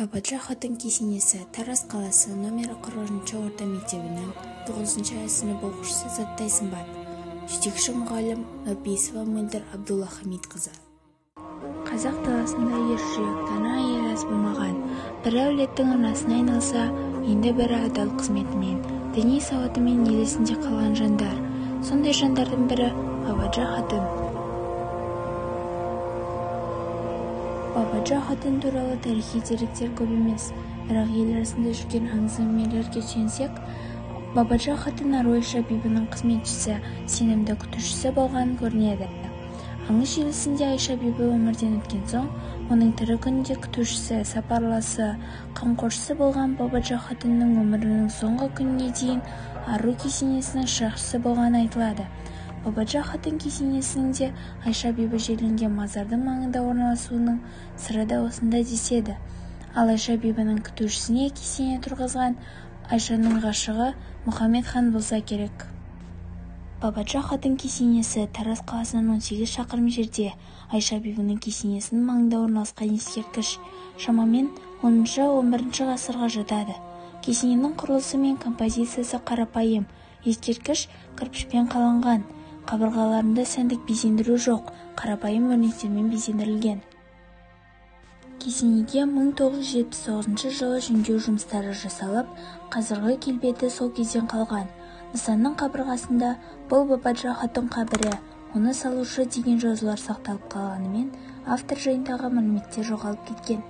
бабаджа хатын кесенесі тараз қаласы номері қырқыншы орта мектебінің тоғызыншы сынып оқушысы заттай сымбат. Жетекші мұғалім нұрпейісова мөлдір абдуллахамидқызы қазақ даласында ержүрек дана әйел аз болмаған. Бірі әулеттің арнасына айналса енді бірі адал қызметімен діни сауатымен ел есінде қалған жандар. Сондай жандардың бірі бабаджа хатын. Бабаджа хатын туралы тарихи деректер көп емес. Бірақ ел арасында жүрген аңыз-әңгімелерге сүйенсек бабаджа хатын аруиша бибінің қызметшісі сенімді күтушісі болған көрінеді. Аңыз желісінде айша бибі өмірден өткен соң оның тірі күнінде күтушісі сапарласы қамқоршысы болған бабаджа хатынның өмірінің соңғы күніне дейін ару кесенесінің шырақшысы болғаны айтылады. Бабаджа хатын кесенесінің де айша бибі жерленген мазардың маңында орналасуының сыры да осында деседі. Ал айша бибінің күтушісіне кесене тұрғызған айшаның ғашығы мұхаммед хан болса керек. Бабаджа хатын кесенесі тараз қаласынан 18 шақырым жерде айша бибінің кесенесінің маңында орналасқан ескерткіш шамамен 10-11 ғасырға жатады. Кесененің құрылысы мен композициясы қарапайым. Ескерткіш кірпішпен қаланған. Қабырғаларында сәндік безендіру жоқ қарапайым өрнектермен безендірілген. Кесенеге 1979 жылы жөндеу жұмыстары жасалып қазіргі келбеті сол кезден қалған. Нысанның қабырғасында бұл бабаджа хатын қабірі оны салушы деген жазулар сақталып қалғанымен автор жайындағы мәліметтер жоғалып кеткен.